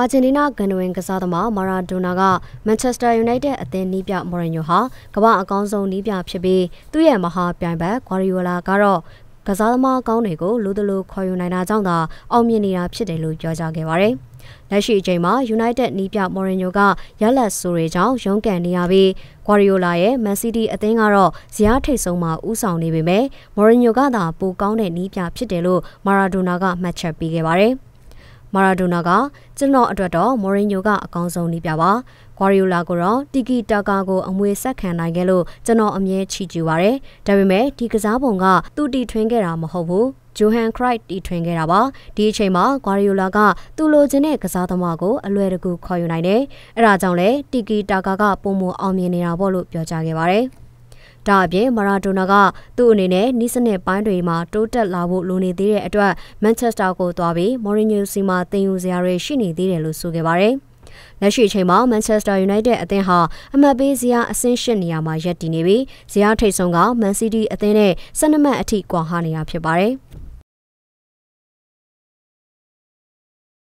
အာဂျင်တီးနားဂန်နဝင်ကစားသမားမာရာဒိုနာကမန်ချက်စတာယူနိုက်တက်အသင်းနီးပြမော်ရင်ညိုဟာကမ္ဘာအကောင်းဆုံးနီးပြဖြစ်ပြီးသူ့ရဲ့မဟာပြိုင်ဘက်ဂွာရီယိုလာကတော့ကစားသမားကောင်းတွေကိုလူသလိုခေါ်ယူနိုင်တာကြောင့်သာအောင်မြင်နေတာဖြစ်တယ်လို့ပြောကြားခဲ့ပါတယ်။လက်ရှိအချိန်မှာ United နီးပြမော်ရင်ညိုကရလက်ဆိုတွေကြောင့်ရုန်းကန်နေရပြီးဂွာရီယိုလာရဲ့ Man City အသင်းကတော့ဇယားထိတ်ဆုံးမှာဥဆောင်နေပေမဲ့မော်ရင်ညိုကသာပိုကောင်းတဲ့နီးပြဖြစ်တယ်လို့မာရာဒိုနာကမှတ်ချက်ပေးခဲ့ပါတယ်။ မာရာဒိုနာကကျွန်တော်အတွက်တော့မော်ရင်ညိုကအကောင်းဆုံးနေပြပါဂွာရီယိုလာကိုတော့တီကီတာကာကိုအမွေဆက်ခံနိုင်ခဲ့လို့ကျွန်တော်အမြဲချီးကျူးပါရယ်ဒါပေမဲ့ဒီကစားပုံကသူ့တီထွင်းခဲ့တာမဟုတ်ဘူးဂျိုဟန်ခရိုက်တီထွင်ခဲ့တာပါဒီအချိန်မှာဂွာရီယိုလာကသူ့လိုချင်တဲ့ကစားသမားကိုအလွယ်တကူခေါ်ယူနိုင်တယ်အဲဒါကြောင့်လဲတီကီတာကာကပုံမအောင်မြင်နေတာပေါ့လို့ပြောကြားခဲ့ပါတယ် ဒါအပြင်မာရာဒိုနာကသူ့အနေနဲ့နီးစနစ်ပိုင်းတွေမှာတိုးတက်လာဖို့လိုနေသေးတဲ့အတွက်မန်ချက်စတာကိုသွားပြီးမော်ရီညိုစီမှာတင်ယူစရာတွေရှိနေသေးတယ်လို့ဆိုခဲ့ပါတယ်။လက်ရှိအချိန်မှာ Manchester United အသင်းဟာအမှတ်ပေးဇယားအဆင့်၈နေရာမှာရပ်တည်နေပြီးဇယားထိပ်ဆုံးက Man City အသင်းနဲ့12မှတ်အထိကွာဟနေတာဖြစ်ပါတယ်။